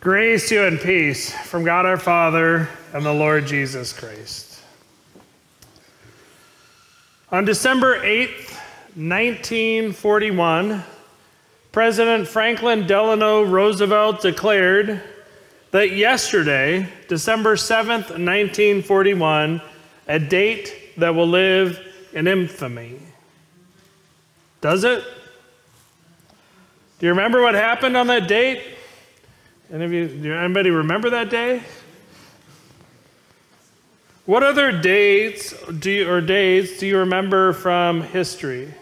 Grace to you and peace from God our Father and the Lord Jesus Christ. On December 8th, 1941, President Franklin Delano Roosevelt declared that yesterday, December 7th, 1941, a date that will live in infamy. Does it? Do you remember what happened on that date? Any of you, anybody remember that day? What other dates do you, or days do you remember from history?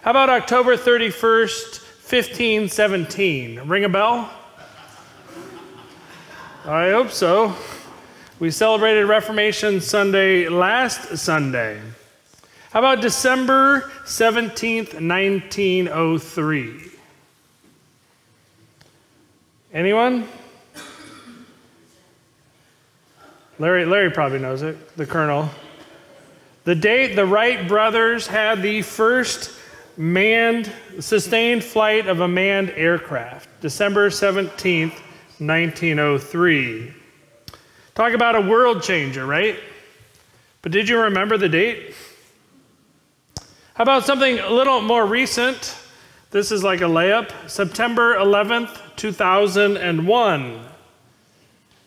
How about October 31st, 1517? Ring a bell? I hope so. We celebrated Reformation Sunday last Sunday. How about December 17th, 1903? Anyone? Larry, Larry probably knows it, the colonel. The date the Wright brothers had the first manned, sustained flight of a manned aircraft, December 17th, 1903. Talk about a world changer, right? But did you remember the date? How about something a little more recent? This is like a layup. September 11th, 2001.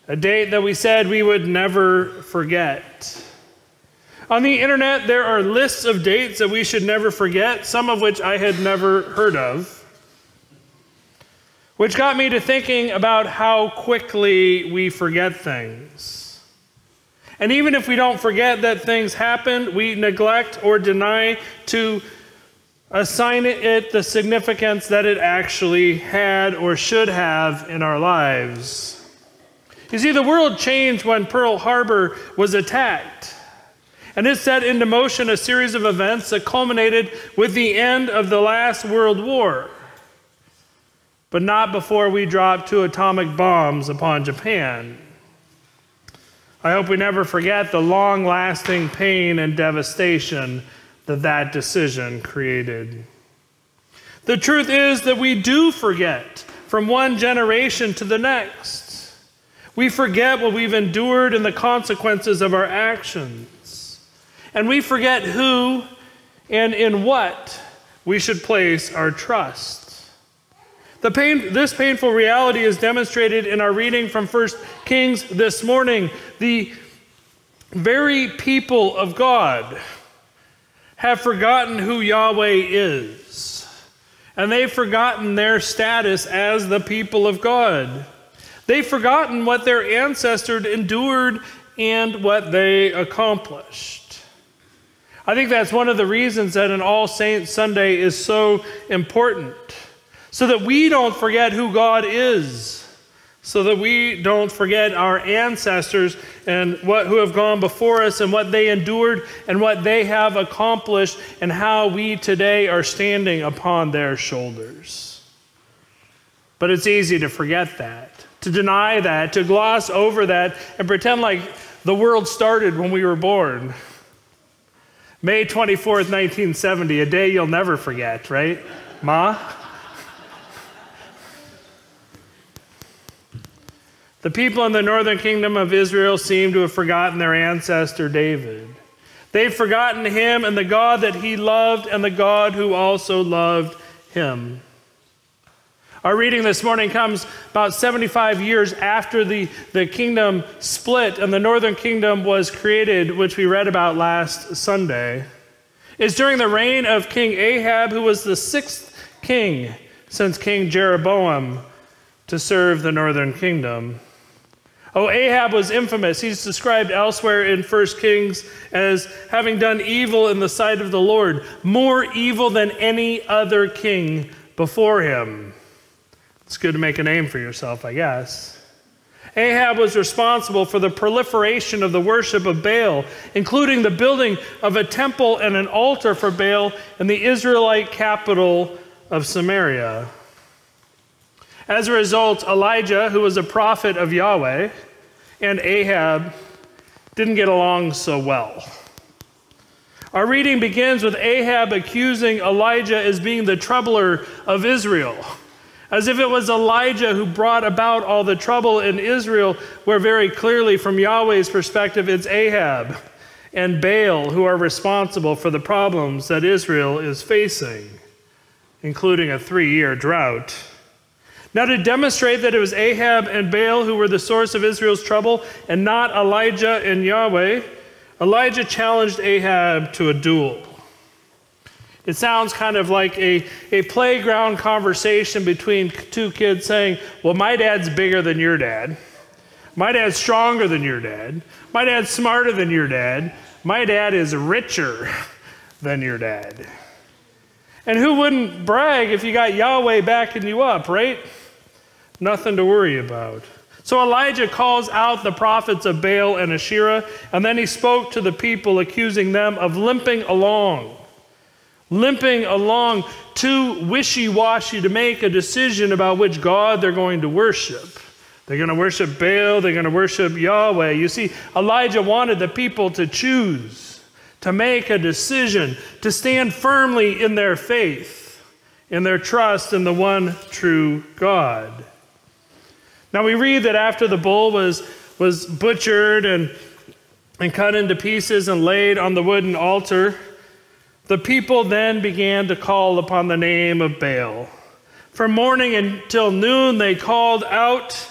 A date that we said we would never forget. On the internet, there are lists of dates that we should never forget, some of which I had never heard of. Which got me to thinking about how quickly we forget things. And even if we don't forget that things happened, we neglect or deny to assign it the significance that it actually had or should have in our lives. You see, the world changed when Pearl Harbor was attacked. And it set into motion a series of events that culminated with the end of the last World War. But not before we dropped two atomic bombs upon Japan. I hope we never forget the long lasting pain and devastation that that decision created. The truth is that we do forget from one generation to the next. We forget what we've endured and the consequences of our actions. And we forget who and in what we should place our trust. The pain, this painful reality is demonstrated in our reading from 1 Kings this morning. The very people of God have forgotten who Yahweh is, and they've forgotten their status as the people of God. They've forgotten what their ancestors endured and what they accomplished. I think that's one of the reasons that an All Saints Sunday is so important, so that we don't forget who God is so that we don't forget our ancestors and what who have gone before us and what they endured and what they have accomplished and how we today are standing upon their shoulders. But it's easy to forget that, to deny that, to gloss over that and pretend like the world started when we were born. May 24th, 1970, a day you'll never forget, right? Ma? The people in the northern kingdom of Israel seem to have forgotten their ancestor David. They've forgotten him and the God that he loved and the God who also loved him. Our reading this morning comes about 75 years after the, the kingdom split and the northern kingdom was created, which we read about last Sunday. It's during the reign of King Ahab, who was the sixth king since King Jeroboam to serve the northern kingdom. Oh, Ahab was infamous. He's described elsewhere in 1 Kings as having done evil in the sight of the Lord, more evil than any other king before him. It's good to make a name for yourself, I guess. Ahab was responsible for the proliferation of the worship of Baal, including the building of a temple and an altar for Baal in the Israelite capital of Samaria. As a result, Elijah, who was a prophet of Yahweh, and Ahab didn't get along so well. Our reading begins with Ahab accusing Elijah as being the troubler of Israel. As if it was Elijah who brought about all the trouble in Israel, where very clearly, from Yahweh's perspective, it's Ahab and Baal who are responsible for the problems that Israel is facing, including a three year drought. Now, to demonstrate that it was Ahab and Baal who were the source of Israel's trouble and not Elijah and Yahweh, Elijah challenged Ahab to a duel. It sounds kind of like a, a playground conversation between two kids saying, Well, my dad's bigger than your dad. My dad's stronger than your dad. My dad's smarter than your dad. My dad is richer than your dad. And who wouldn't brag if you got Yahweh backing you up, right? Nothing to worry about. So Elijah calls out the prophets of Baal and Asherah, and then he spoke to the people, accusing them of limping along. Limping along too wishy washy to make a decision about which God they're going to worship. They're going to worship Baal, they're going to worship Yahweh. You see, Elijah wanted the people to choose, to make a decision, to stand firmly in their faith, in their trust in the one true God. Now we read that after the bull was, was butchered and, and cut into pieces and laid on the wooden altar, the people then began to call upon the name of Baal. From morning until noon, they called out,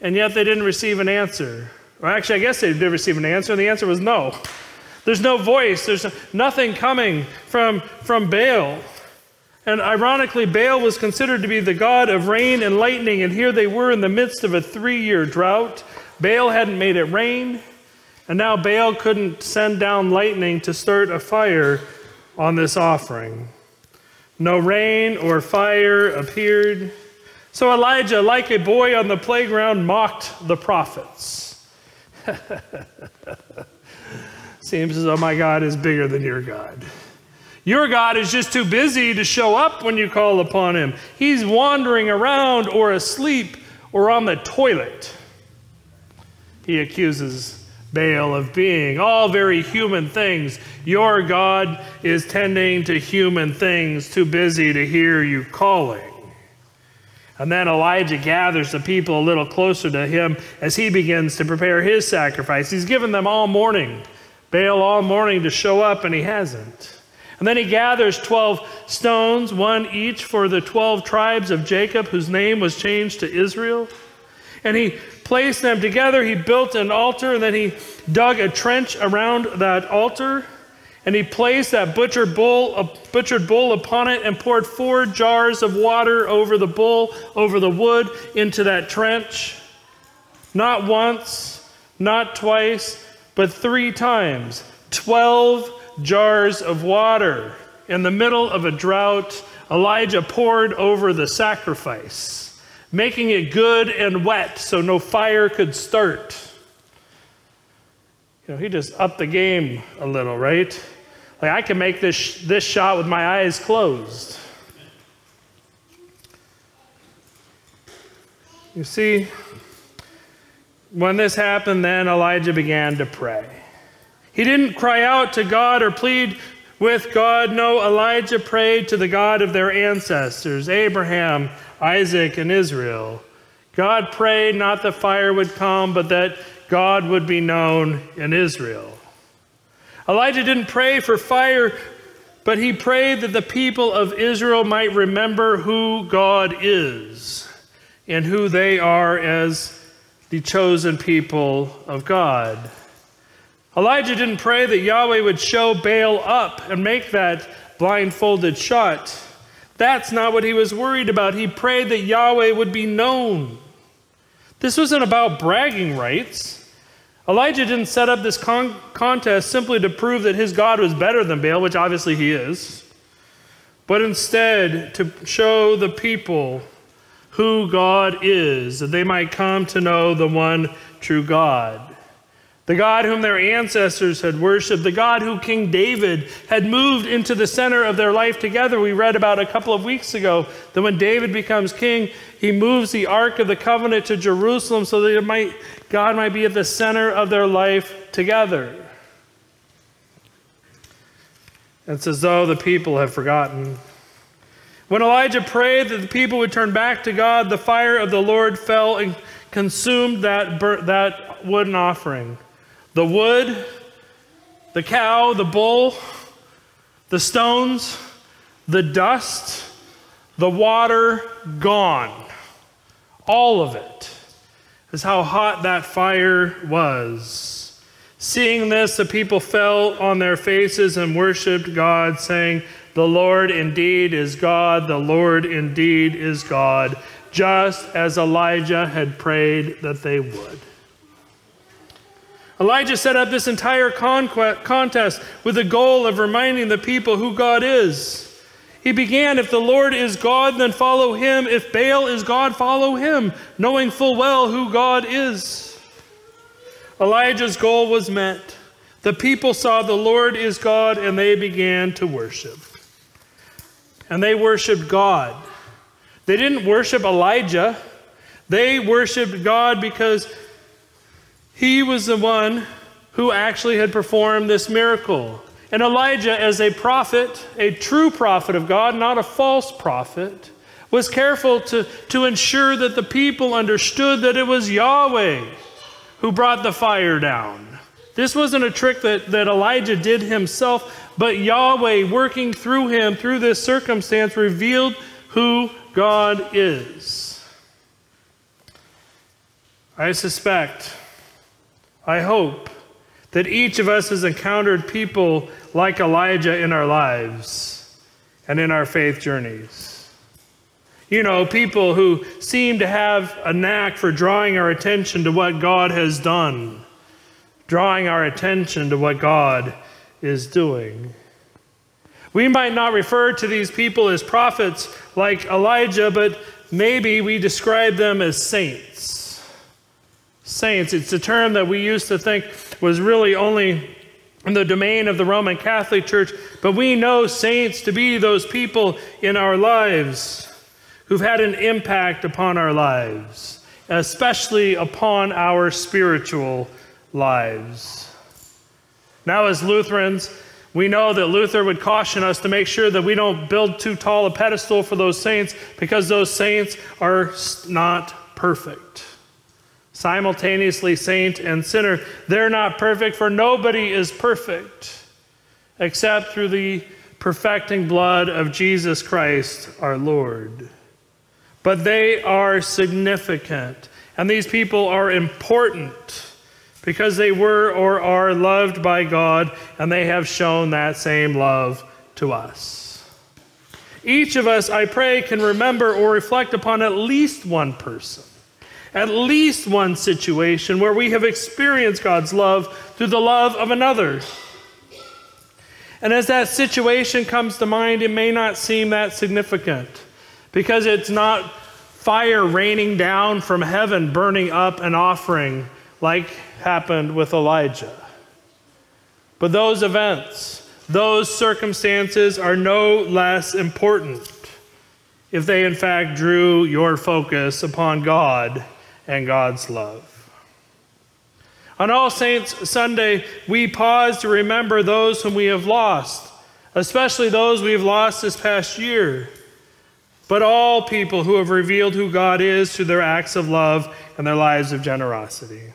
and yet they didn't receive an answer. Or actually, I guess they did receive an answer, and the answer was no. There's no voice, there's nothing coming from, from Baal. And ironically, Baal was considered to be the god of rain and lightning, and here they were in the midst of a three year drought. Baal hadn't made it rain, and now Baal couldn't send down lightning to start a fire on this offering. No rain or fire appeared. So Elijah, like a boy on the playground, mocked the prophets. Seems as though my God is bigger than your God. Your God is just too busy to show up when you call upon him. He's wandering around or asleep or on the toilet. He accuses Baal of being all very human things. Your God is tending to human things, too busy to hear you calling. And then Elijah gathers the people a little closer to him as he begins to prepare his sacrifice. He's given them all morning, Baal all morning to show up, and he hasn't. And then he gathers 12 stones, one each for the 12 tribes of Jacob, whose name was changed to Israel. And he placed them together. He built an altar, and then he dug a trench around that altar. And he placed that butchered bull, a butchered bull upon it and poured four jars of water over the bull, over the wood, into that trench. Not once, not twice, but three times. Twelve jars of water. In the middle of a drought, Elijah poured over the sacrifice, making it good and wet so no fire could start. You know, he just upped the game a little, right? Like I can make this, this shot with my eyes closed. You see, when this happened, then Elijah began to pray. He didn't cry out to God or plead with God. No, Elijah prayed to the God of their ancestors, Abraham, Isaac, and Israel. God prayed not that fire would come, but that God would be known in Israel. Elijah didn't pray for fire, but he prayed that the people of Israel might remember who God is and who they are as the chosen people of God. Elijah didn't pray that Yahweh would show Baal up and make that blindfolded shot. That's not what he was worried about. He prayed that Yahweh would be known. This wasn't about bragging rights. Elijah didn't set up this con- contest simply to prove that his God was better than Baal, which obviously he is, but instead to show the people who God is, that they might come to know the one true God the God whom their ancestors had worshiped, the God who King David had moved into the center of their life together. We read about a couple of weeks ago that when David becomes king, he moves the Ark of the Covenant to Jerusalem so that might, God might be at the center of their life together. It's as though the people have forgotten. When Elijah prayed that the people would turn back to God, the fire of the Lord fell and consumed that, that wooden offering. The wood, the cow, the bull, the stones, the dust, the water, gone. All of it is how hot that fire was. Seeing this, the people fell on their faces and worshiped God, saying, the Lord indeed is God, the Lord indeed is God, just as Elijah had prayed that they would. Elijah set up this entire contest with the goal of reminding the people who God is. He began, If the Lord is God, then follow him. If Baal is God, follow him, knowing full well who God is. Elijah's goal was met. The people saw the Lord is God and they began to worship and they worshiped God. They didn't worship Elijah, they worshiped God because he was the one who actually had performed this miracle. And Elijah, as a prophet, a true prophet of God, not a false prophet, was careful to, to ensure that the people understood that it was Yahweh who brought the fire down. This wasn't a trick that, that Elijah did himself, but Yahweh, working through him, through this circumstance, revealed who God is. I suspect, I hope, that each of us has encountered people like Elijah in our lives and in our faith journeys. You know, people who seem to have a knack for drawing our attention to what God has done, drawing our attention to what God is doing. We might not refer to these people as prophets like Elijah, but maybe we describe them as saints. Saints, it's a term that we used to think was really only in the domain of the Roman Catholic Church, but we know saints to be those people in our lives who've had an impact upon our lives, especially upon our spiritual lives. Now, as Lutherans, we know that Luther would caution us to make sure that we don't build too tall a pedestal for those saints because those saints are not perfect. Simultaneously, saint and sinner, they're not perfect, for nobody is perfect except through the perfecting blood of Jesus Christ our Lord. But they are significant, and these people are important because they were or are loved by God and they have shown that same love to us. Each of us, I pray, can remember or reflect upon at least one person, at least one situation where we have experienced God's love through the love of another. And as that situation comes to mind, it may not seem that significant because it's not fire raining down from heaven, burning up an offering like happened with Elijah. But those events, those circumstances are no less important if they in fact drew your focus upon God and God's love. On All Saints Sunday, we pause to remember those whom we have lost, especially those we've lost this past year, but all people who have revealed who God is through their acts of love and their lives of generosity.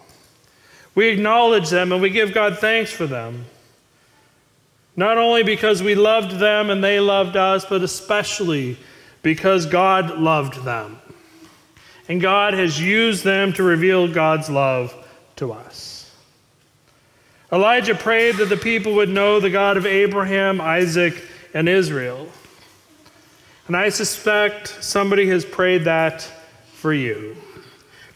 We acknowledge them and we give God thanks for them. Not only because we loved them and they loved us, but especially because God loved them. And God has used them to reveal God's love to us. Elijah prayed that the people would know the God of Abraham, Isaac, and Israel. And I suspect somebody has prayed that for you.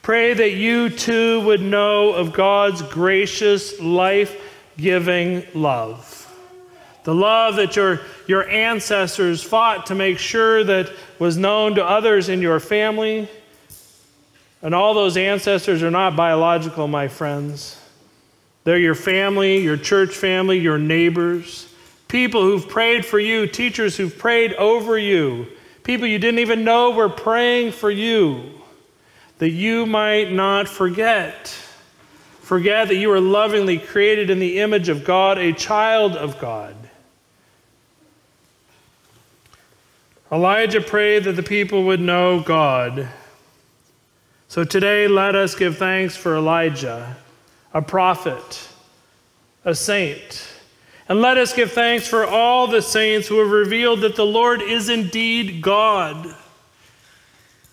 Pray that you too would know of God's gracious, life giving love. The love that your, your ancestors fought to make sure that was known to others in your family. And all those ancestors are not biological, my friends. They're your family, your church family, your neighbors, people who've prayed for you, teachers who've prayed over you, people you didn't even know were praying for you that you might not forget. Forget that you were lovingly created in the image of God, a child of God. Elijah prayed that the people would know God. So today, let us give thanks for Elijah, a prophet, a saint. And let us give thanks for all the saints who have revealed that the Lord is indeed God.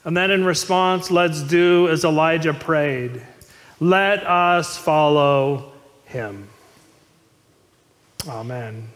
And then in response, let's do as Elijah prayed let us follow him. Amen.